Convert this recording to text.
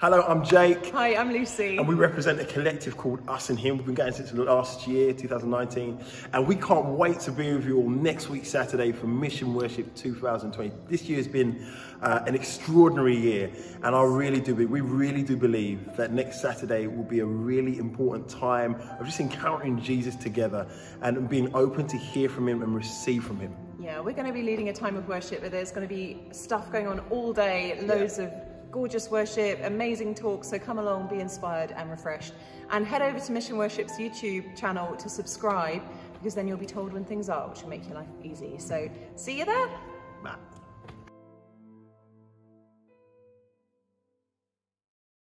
Hello, I'm Jake. Hi, I'm Lucy. And we represent a collective called Us and Him. We've been going since last year, 2019. And we can't wait to be with you all next week, Saturday, for Mission Worship 2020. This year has been uh, an extraordinary year. And I really do, we really do believe that next Saturday will be a really important time of just encountering Jesus together and being open to hear from Him and receive from Him. Yeah, we're going to be leading a time of worship where there's going to be stuff going on all day, loads yeah. of gorgeous worship, amazing talks. So come along, be inspired and refreshed. And head over to Mission Worship's YouTube channel to subscribe because then you'll be told when things are, which will make your life easy. So see you there. Bye.